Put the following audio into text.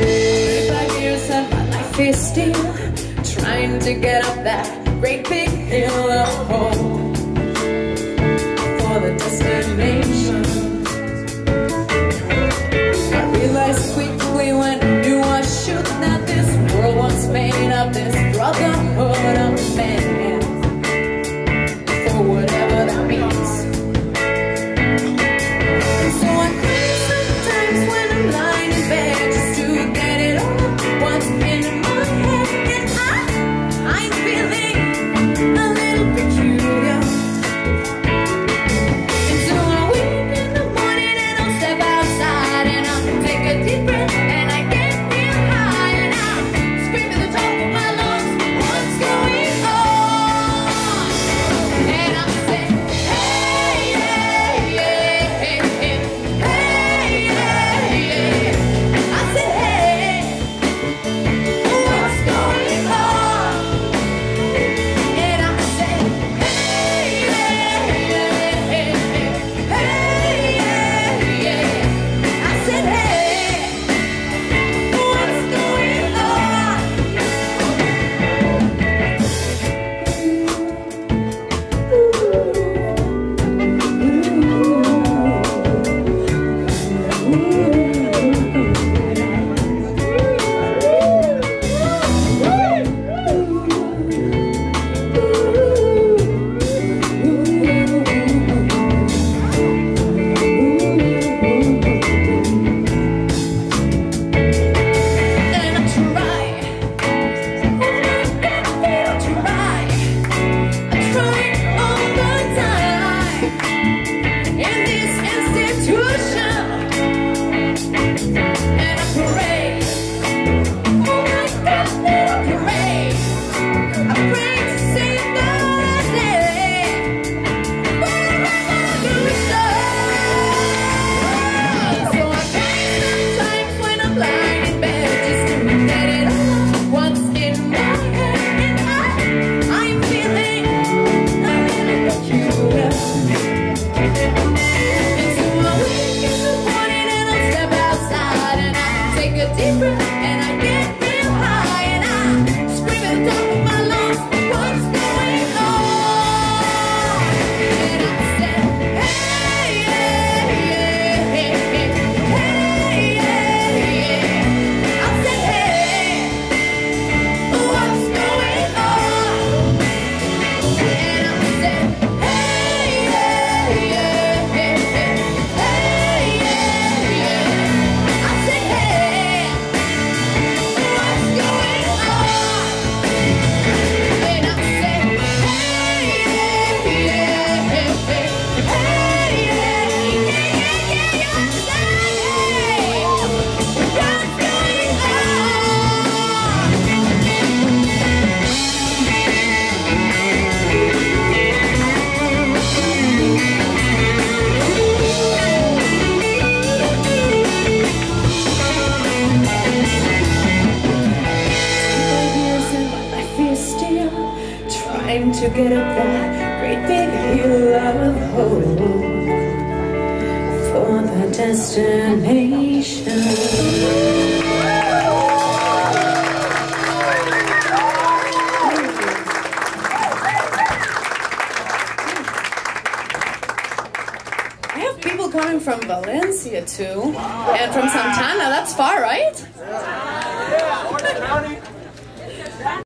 Thirty-five years and my life is still trying to get up that great big hill of hope for the destination. to get up that great big hill of hope for the destination. coming from Valencia too, wow. and from Santa Ana. That's far, right? Yeah. Yeah.